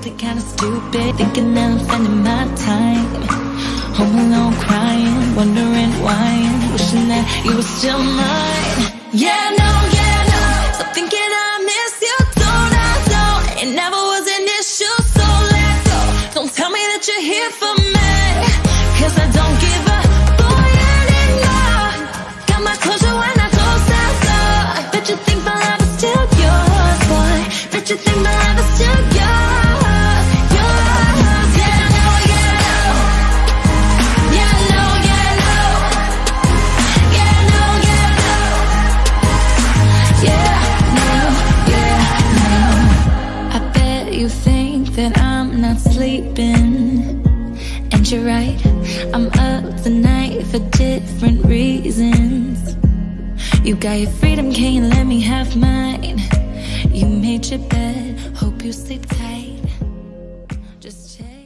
something kinda stupid, thinking that I'm spending my time home alone, crying, wondering why, wishing that you were still mine. Yeah, no, yeah, no. Stop thinking I miss you, don't I? Don't. It never was an issue, so let go. Don't tell me that you're here for me, cause I don't give a boy anymore. Got my closure when I close that door. I bet you think my love is still yours, boy. Bet you think my love is still that I'm not sleeping. And you're right, I'm up tonight for different reasons. You got your freedom, can you let me have mine? You made your bed, hope you sleep tight. Just check.